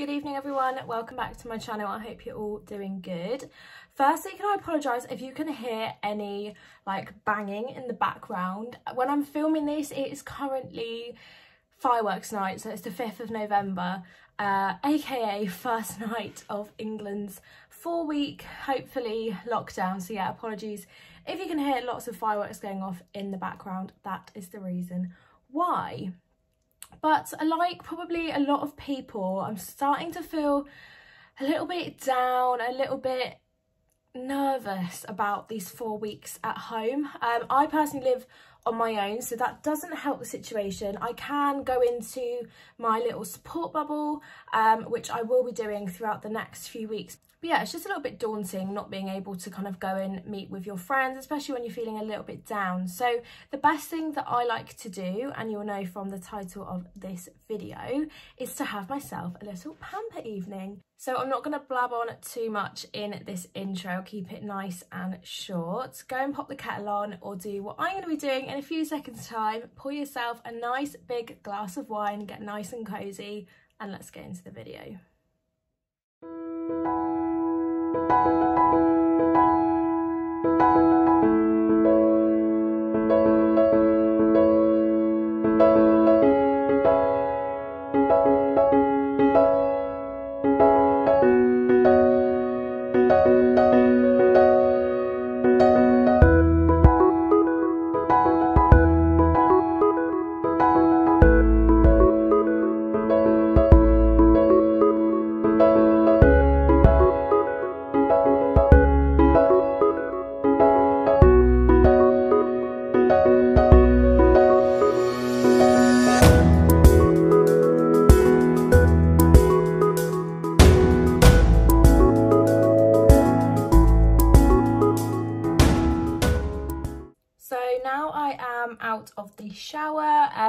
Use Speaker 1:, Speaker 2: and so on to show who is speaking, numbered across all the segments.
Speaker 1: Good evening everyone, welcome back to my channel. I hope you're all doing good. Firstly, can I apologise if you can hear any like banging in the background. When I'm filming this, it is currently fireworks night, so it's the 5th of November, uh, aka first night of England's four week, hopefully, lockdown. So yeah, apologies if you can hear lots of fireworks going off in the background, that is the reason why. But like probably a lot of people, I'm starting to feel a little bit down, a little bit nervous about these four weeks at home. Um, I personally live on my own, so that doesn't help the situation. I can go into my little support bubble, um, which I will be doing throughout the next few weeks. But yeah, it's just a little bit daunting not being able to kind of go and meet with your friends, especially when you're feeling a little bit down. So the best thing that I like to do, and you'll know from the title of this video, is to have myself a little pamper evening. So I'm not going to blab on too much in this intro, keep it nice and short. Go and pop the kettle on or do what I'm going to be doing in a few seconds time. Pour yourself a nice big glass of wine, get nice and cosy and let's get into the video.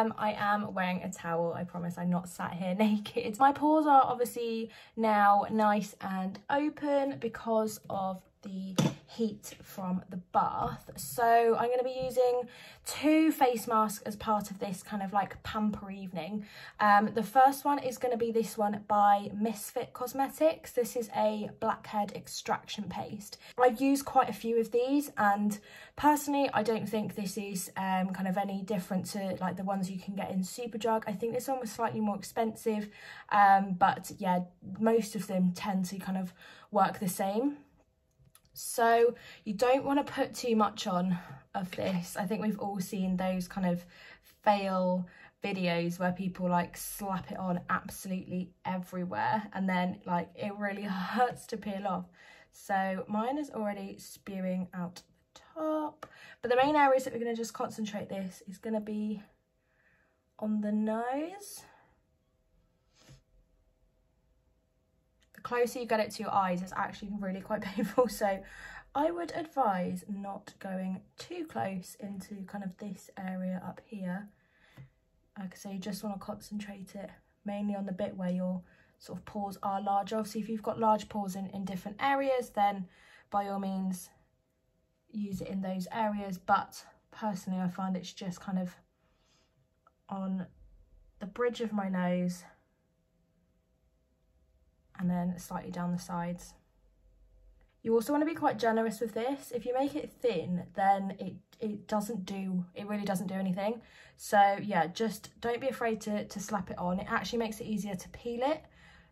Speaker 1: Um, I am wearing a towel. I promise I'm not sat here naked. My pores are obviously now nice and open because of the heat from the bath. So I'm going to be using two face masks as part of this kind of like pamper evening. Um, the first one is going to be this one by Misfit Cosmetics. This is a blackhead extraction paste. I've used quite a few of these and personally I don't think this is um, kind of any different to like the ones you can get in Superdrug. I think this one was slightly more expensive um, but yeah most of them tend to kind of work the same. So you don't want to put too much on of this. I think we've all seen those kind of fail videos where people like slap it on absolutely everywhere and then like it really hurts to peel off. So mine is already spewing out the top. But the main areas that we're going to just concentrate this is going to be on the nose the closer you get it to your eyes, it's actually really quite painful. So I would advise not going too close into kind of this area up here. Like I say, you just want to concentrate it mainly on the bit where your sort of pores are larger. Obviously, if you've got large pores in, in different areas, then by all means, use it in those areas. But personally, I find it's just kind of on the bridge of my nose and then slightly down the sides. You also want to be quite generous with this. If you make it thin, then it, it doesn't do, it really doesn't do anything. So yeah, just don't be afraid to, to slap it on. It actually makes it easier to peel it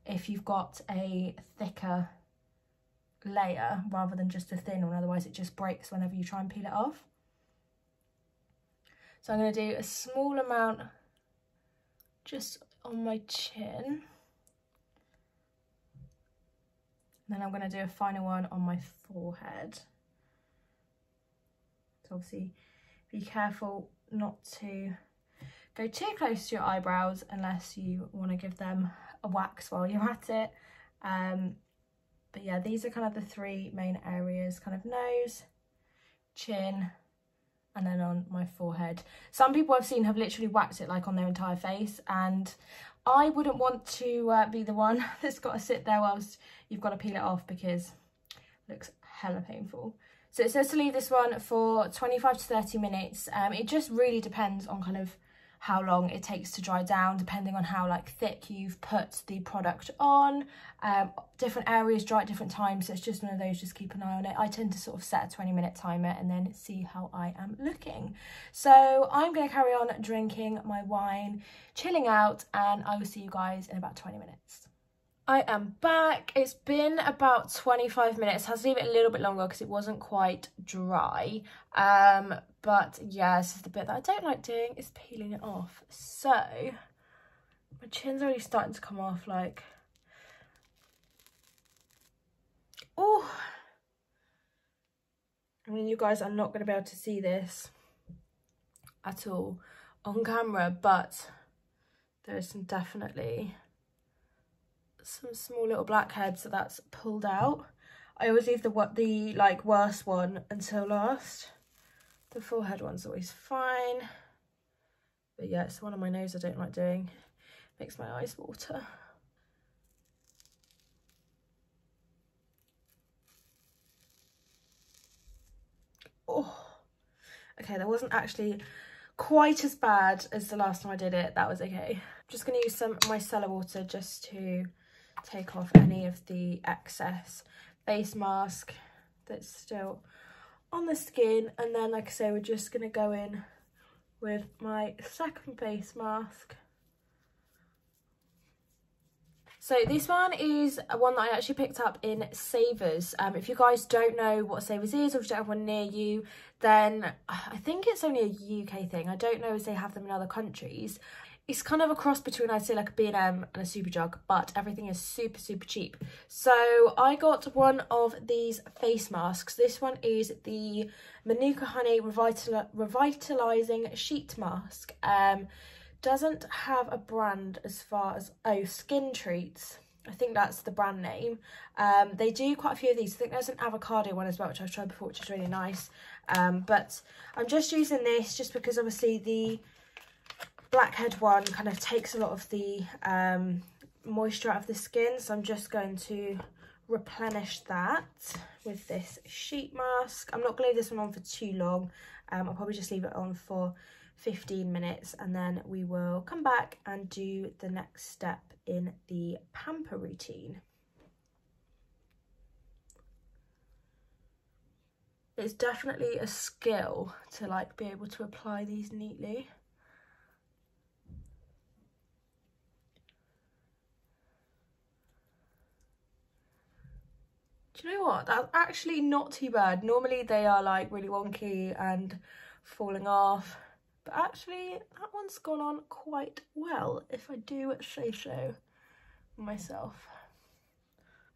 Speaker 1: if you've got a thicker layer rather than just a thin one. Otherwise it just breaks whenever you try and peel it off. So I'm going to do a small amount just on my chin. Then I'm going to do a final one on my forehead. So obviously be careful not to go too close to your eyebrows unless you want to give them a wax while you're at it. Um, but yeah, these are kind of the three main areas, kind of nose, chin, and then on my forehead. Some people I've seen have literally waxed it like on their entire face and I wouldn't want to uh, be the one that's got to sit there whilst you've got to peel it off because it looks hella painful. So it says to leave this one for 25 to 30 minutes. Um, it just really depends on kind of how long it takes to dry down depending on how like thick you've put the product on. Um, different areas dry at different times so it's just one of those just keep an eye on it. I tend to sort of set a 20 minute timer and then see how I am looking. So I'm going to carry on drinking my wine chilling out and I will see you guys in about 20 minutes I am back. It's been about 25 minutes. I had to leave it a little bit longer because it wasn't quite dry. Um, but yeah, this is the bit that I don't like doing is peeling it off. So my chin's already starting to come off like, oh, I mean, you guys are not going to be able to see this at all on camera, but there is some definitely some small little blackheads so that's pulled out. I always leave the what the like worst one until last. The forehead one's always fine. But yeah, it's one on my nose I don't like doing. Makes my eyes water. Oh, okay, that wasn't actually quite as bad as the last time I did it. That was okay. just going to use some micellar water just to take off any of the excess face mask that's still on the skin and then like I say we're just going to go in with my second face mask so this one is one that I actually picked up in Savers. Um, if you guys don't know what Savers is or if you don't have one near you, then I think it's only a UK thing. I don't know if they have them in other countries it's kind of a cross between I'd say like a B&M and a Superdrug but everything is super super cheap. So I got one of these face masks. This one is the Manuka Honey Revital Revitalizing Sheet Mask. Um doesn't have a brand as far as oh Skin Treats. I think that's the brand name. Um they do quite a few of these. I think there's an avocado one as well which I've tried before which is really nice. Um but I'm just using this just because obviously the blackhead one kind of takes a lot of the um, moisture out of the skin so I'm just going to replenish that with this sheet mask. I'm not going to leave this one on for too long. Um, I'll probably just leave it on for 15 minutes and then we will come back and do the next step in the pamper routine. It's definitely a skill to like be able to apply these neatly Do you know what? That's actually not too bad. Normally they are like really wonky and falling off. But actually that one's gone on quite well, if I do say so myself.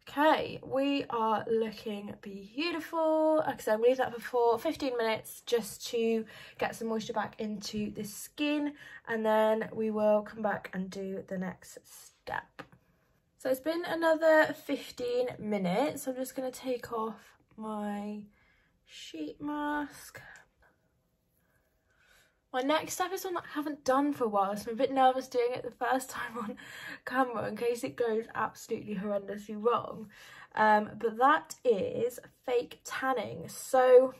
Speaker 1: Okay, we are looking beautiful. Like I said, we leave that for 15 minutes just to get some moisture back into the skin and then we will come back and do the next step. So it's been another 15 minutes. I'm just going to take off my sheet mask. My next step is one that I haven't done for a while, so I'm a bit nervous doing it the first time on camera in case it goes absolutely horrendously wrong. Um, but that is fake tanning. So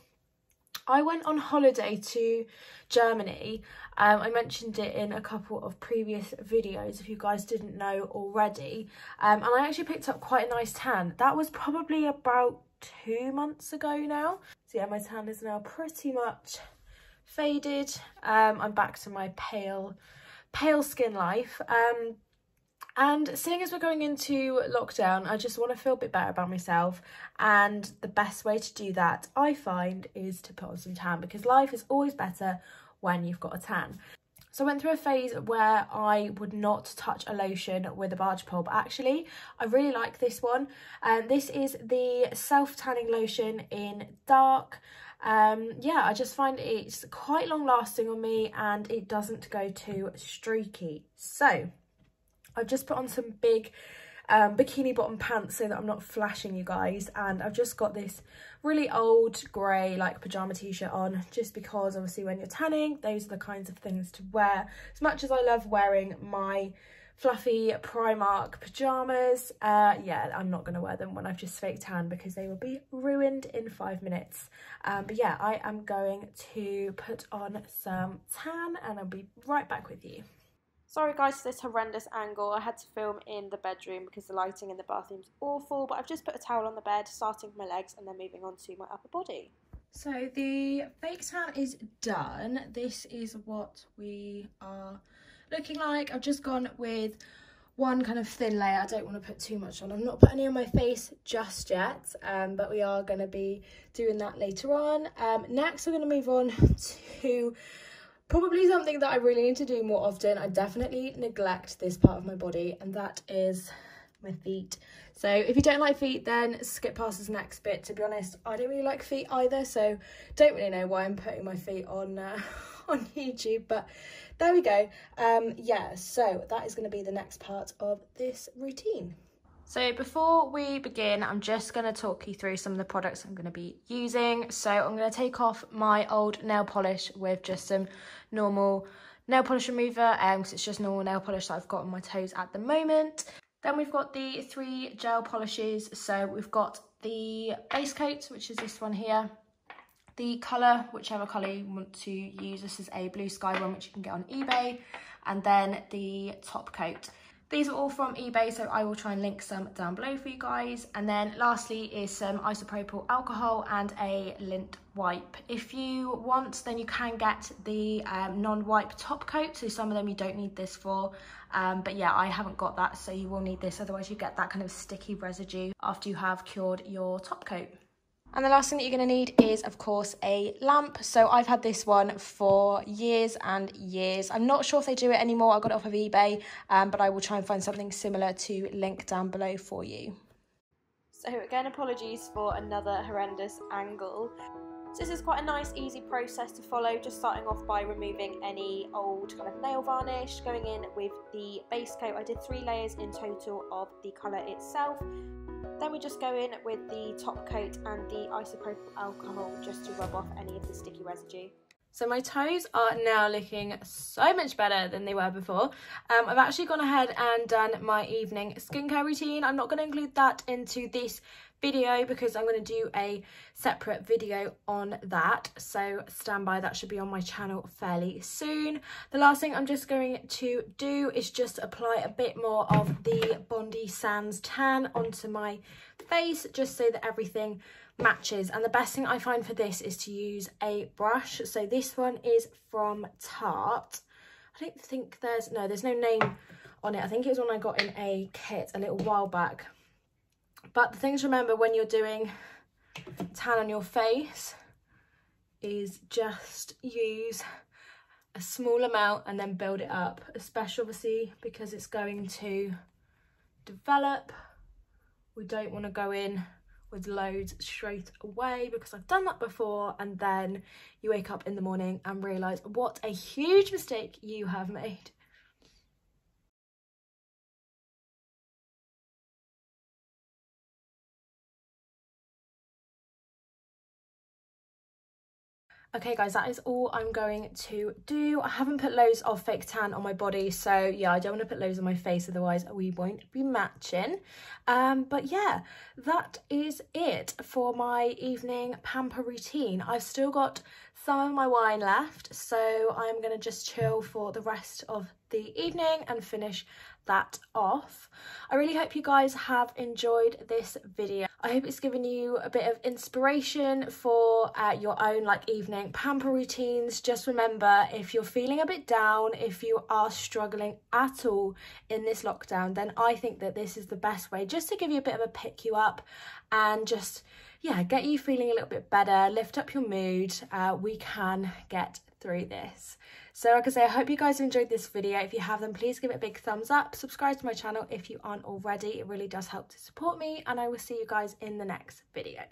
Speaker 1: I went on holiday to Germany. Um, I mentioned it in a couple of previous videos if you guys didn't know already. Um, and I actually picked up quite a nice tan. That was probably about two months ago now. So yeah, my tan is now pretty much faded. Um, I'm back to my pale, pale skin life. And seeing as we're going into lockdown, I just want to feel a bit better about myself. And the best way to do that, I find, is to put on some tan because life is always better when you've got a tan. So I went through a phase where I would not touch a lotion with a barge pole, but actually I really like this one. And um, this is the self-tanning lotion in dark. Um, yeah, I just find it's quite long lasting on me and it doesn't go too streaky. So I've just put on some big um, bikini bottom pants so that I'm not flashing you guys and I've just got this really old grey like pyjama t-shirt on just because obviously when you're tanning those are the kinds of things to wear as much as I love wearing my fluffy Primark pyjamas. Uh, yeah, I'm not going to wear them when I've just fake tan because they will be ruined in five minutes. Um, but yeah, I am going to put on some tan and I'll be right back with you.
Speaker 2: Sorry guys for this horrendous angle. I had to film in the bedroom because the lighting in the bathroom's awful, but I've just put a towel on the bed, starting with my legs and then moving on to my upper body.
Speaker 1: So the fake tan is done. This is what we are looking like. I've just gone with one kind of thin layer. I don't want to put too much on. I'm not putting any on my face just yet, um, but we are going to be doing that later on. Um, next, we're going to move on to probably something that I really need to do more often. I definitely neglect this part of my body, and that is my feet. So if you don't like feet, then skip past this next bit. To be honest, I don't really like feet either, so don't really know why I'm putting my feet on uh, on YouTube, but there we go. Um, yeah, so that is going to be the next part of this routine.
Speaker 2: So before we begin, I'm just going to talk you through some of the products I'm going to be using. So I'm going to take off my old nail polish with just some normal nail polish remover um, because it's just normal nail polish that I've got on my toes at the moment. Then we've got the three gel polishes. So we've got the base coat, which is this one here. The colour, whichever colour you want to use. This is a blue sky one, which you can get on eBay. And then the top coat. These are all from eBay, so I will try and link some down below for you guys. And then lastly is some isopropyl alcohol and a lint wipe. If you want, then you can get the um, non-wipe top coat. So some of them you don't need this for. Um, but yeah, I haven't got that, so you will need this. Otherwise you get that kind of sticky residue after you have cured your top coat. And the last thing that you're going to need is, of course, a lamp. So I've had this one for years and years. I'm not sure if they do it anymore. I got it off of eBay, um, but I will try and find something similar to link down below for you. So again, apologies for another horrendous angle. So this is quite a nice, easy process to follow, just starting off by removing any old kind of nail varnish, going in with the base coat. I did three layers in total of the colour itself. Then we just go in with the top coat and the isopropyl alcohol just to rub off any of the sticky residue.
Speaker 1: So my toes are now looking so much better than they were before. Um, I've actually gone ahead and done my evening skincare routine. I'm not going to include that into this video because I'm going to do a separate video on that. So stand by, that should be on my channel fairly soon. The last thing I'm just going to do is just apply a bit more of the Bondi Sands tan onto my face just so that everything matches. And the best thing I find for this is to use a brush. So this one is from Tarte. I don't think there's no there's no name on it. I think it was one I got in a kit a little while back but the things to remember when you're doing tan on your face is just use a small amount and then build it up especially obviously because it's going to develop we don't want to go in with loads straight away because I've done that before and then you wake up in the morning and realise what a huge mistake you have made. Okay guys, that is all I'm going to do. I haven't put loads of fake tan on my body, so yeah, I don't want to put loads on my face, otherwise we won't be matching. Um, but yeah, that is it for my evening pamper routine. I've still got some of my wine left, so I'm going to just chill for the rest of the evening and finish that off. I really hope you guys have enjoyed this video. I hope it's given you a bit of inspiration for uh, your own like evening pamper routines. Just remember if you're feeling a bit down, if you are struggling at all in this lockdown, then I think that this is the best way just to give you a bit of a pick you up and just yeah, get you feeling a little bit better, lift up your mood. Uh, we can get through this. So like I say, I hope you guys enjoyed this video. If you have, then please give it a big thumbs up. Subscribe to my channel if you aren't already. It really does help to support me. And I will see you guys in the next video.